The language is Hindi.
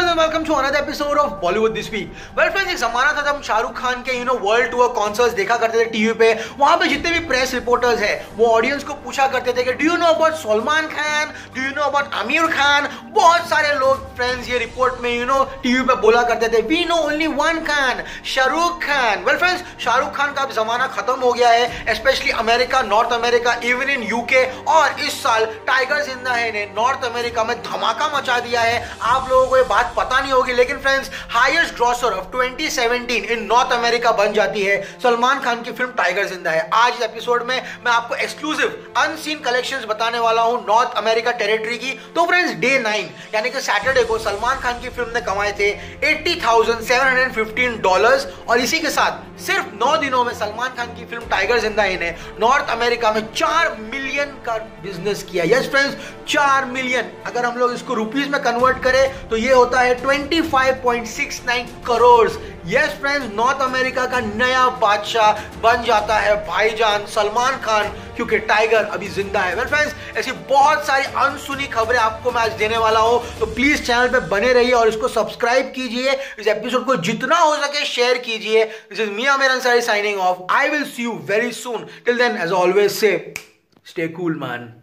Friends welcome to another episode of Bollywood this week well friends एक जमाना था जब हम शाहरुख खान के you know world tour concerts देखा करते थे टीवी पे। वहाँ पे जितने भी प्रेस रिपोर्टर्स हैं, वो ऑडियंस को पूछा करते थे कि do you know about Salman Khan do you know about Aamir Khan बहुत सारे लोग फ्रेंड्स ये रिपोर्ट में यू नो टीवी पे बोला करते थे we know only one Khan Shahrukh Khan well friends Shahrukh Khan का अब जमाना खत्म हो गया है specially America North America even in UK और इस साल टाइगर ज़िंदा है ने नॉर्थ अमेरिका में धमाका मचा दिया है। आप लोगों को ये बात पता नहीं होगी, लेकिन friends highest grosser of 2017 in North America बन जाती है सलमान खान की फ़िल्म टाइगर ज़िंदा है। आज इस एपिसोड में मैं आपको एक्सक्लूसिव अनसीन कलेक्शंस बताने वाला हूँ नॉर्थ अमेरिका टेरिटरी की। तो फ्रेंड्स डे नाइन यानी कि सैटरडे को सलमान खान की फ़िल्म ने कमाए थे एट्टी डॉलर्स और इसी के साथ सिर्फ़ नौ दिनों में सलमान खान की फ़िल्म टाइगर ज़िंदा ने नॉर्थ अमेरिका में चार मिलियन का बिज़नेस किया। यस फ्रेंड्स चार मिलियन अगर हम लोग इसको रुपीज़ में कन्वर्ट करें तो ये होता है 25.69 crore yes friends North America का नया बादशाह बन जाता है भाईजान सलमान खान, क्योंकि टाइगर अभी ज़िंदा है। वेल फ्रेंड्स ऐसी बहुत सारी अनसुनी खबरें आपको मैं आज देने वाला हूँ। तो प्लीज़ चैनल पे बने रहिए और इसको सब्सक्राइब कीजिए। इस एपिसोड को जितना हो सके शेयर कीजिए। This is Mia sorry signing off I will see you very soon till then as always say der Mann.